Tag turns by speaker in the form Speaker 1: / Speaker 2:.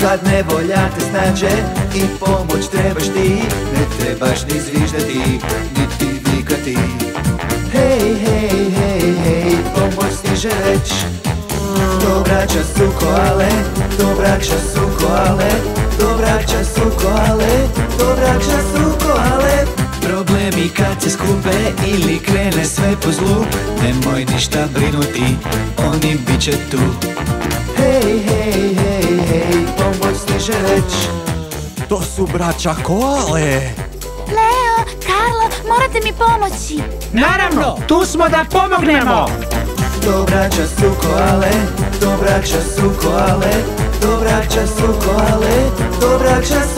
Speaker 1: Kad nevolja te snađe i pomoć trebaš ti. Ne trebaš ni zviždati, niti vikati. Hej, hej, hej, hej, pomoć stiže već Dobraća su koale, dobraća su koale Dobraća su koale, dobraća su koale Problemi kad se skupe ili krene sve po zlu Nemoj ništa brinuti, oni bit će tu. Hej, hej, hej, hej, stiže već
Speaker 2: To su braća koale.
Speaker 3: Leo, Karlo, morate mi pomoći.
Speaker 4: Naravno, tu smo da pomognemo!
Speaker 1: Su koale, dobraća su koale Dobraća su koale, dobraća su koale Pomoć stiže već